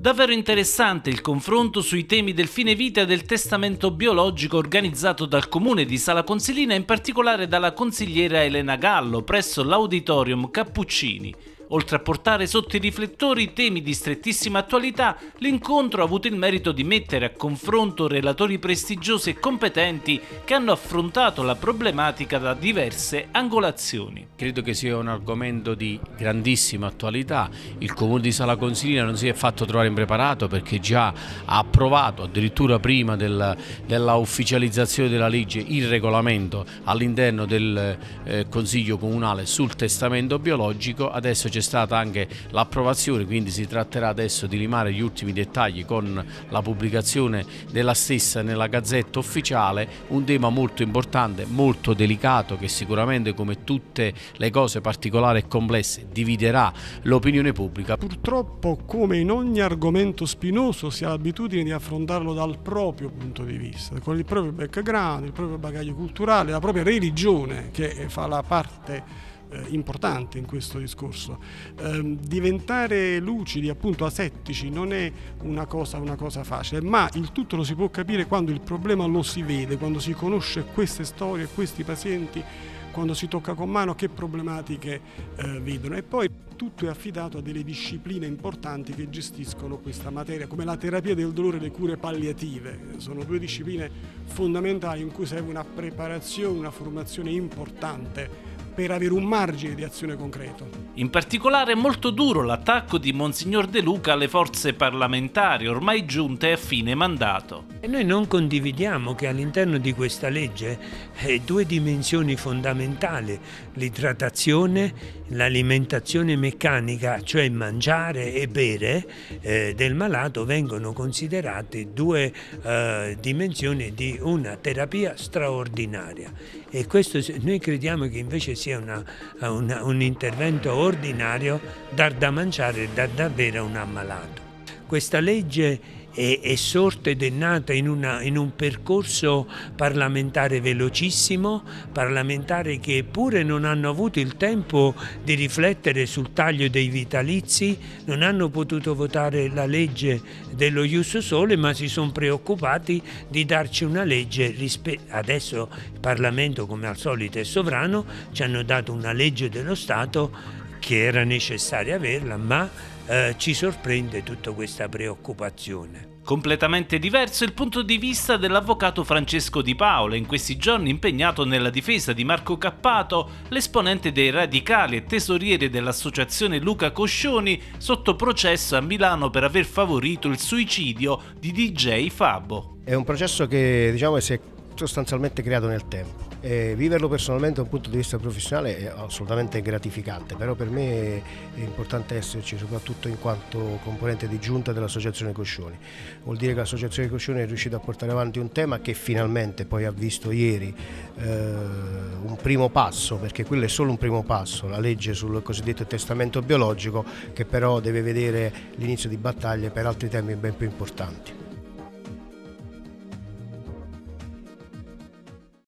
Davvero interessante il confronto sui temi del fine vita e del testamento biologico organizzato dal comune di Sala Consilina, in particolare dalla consigliera Elena Gallo presso l'Auditorium Cappuccini. Oltre a portare sotto i riflettori temi di strettissima attualità, l'incontro ha avuto il merito di mettere a confronto relatori prestigiosi e competenti che hanno affrontato la problematica da diverse angolazioni. Credo che sia un argomento di grandissima attualità. Il comune di Sala Consilina non si è fatto trovare impreparato perché già ha approvato addirittura prima del, della ufficializzazione della legge il regolamento all'interno del eh, Consiglio Comunale sul testamento biologico. Adesso c'è c'è stata anche l'approvazione, quindi si tratterà adesso di limare gli ultimi dettagli con la pubblicazione della stessa nella Gazzetta Ufficiale, un tema molto importante, molto delicato che sicuramente come tutte le cose particolari e complesse dividerà l'opinione pubblica. Purtroppo come in ogni argomento spinoso si ha l'abitudine di affrontarlo dal proprio punto di vista, con il proprio background, il proprio bagaglio culturale, la propria religione che fa la parte eh, importante in questo discorso. Eh, diventare lucidi, appunto asettici, non è una cosa, una cosa facile, ma il tutto lo si può capire quando il problema lo si vede, quando si conosce queste storie, questi pazienti, quando si tocca con mano che problematiche eh, vedono e poi tutto è affidato a delle discipline importanti che gestiscono questa materia come la terapia del dolore e le cure palliative sono due discipline fondamentali in cui serve una preparazione, una formazione importante per avere un margine di azione concreto. In particolare è molto duro l'attacco di Monsignor De Luca alle forze parlamentari ormai giunte a fine mandato. E noi non condividiamo che all'interno di questa legge eh, due dimensioni fondamentali, l'idratazione, l'alimentazione meccanica, cioè mangiare e bere eh, del malato, vengono considerate due eh, dimensioni di una terapia straordinaria. E questo noi crediamo che invece sia una, una, un intervento ordinario dar da mangiare e da bere a un ammalato. Questa legge è, è sorta ed è nata in, una, in, un percorso parlamentare velocissimo, parlamentari che eppure non hanno avuto il tempo di riflettere sul taglio dei vitalizi, non hanno potuto votare la legge dello Ius Sole, ma si sono preoccupati di darci una legge, adesso il Parlamento come al solito è sovrano, ci hanno dato una legge dello Stato che era necessario averla, ma eh, ci sorprende tutta questa preoccupazione. Completamente diverso il punto di vista dell'avvocato Francesco Di Paolo, in questi giorni impegnato nella difesa di Marco Cappato, l'esponente dei radicali e tesoriere dell'associazione Luca Coscioni, sotto processo a Milano per aver favorito il suicidio di DJ Fabo. È un processo che diciamo, si è sostanzialmente creato nel tempo. E viverlo personalmente da un punto di vista professionale è assolutamente gratificante, però per me è importante esserci soprattutto in quanto componente di giunta dell'Associazione Coscioni. Vuol dire che l'Associazione Coscioni è riuscita a portare avanti un tema che finalmente poi ha visto ieri eh, un primo passo, perché quello è solo un primo passo, la legge sul cosiddetto testamento biologico che però deve vedere l'inizio di battaglie per altri temi ben più importanti.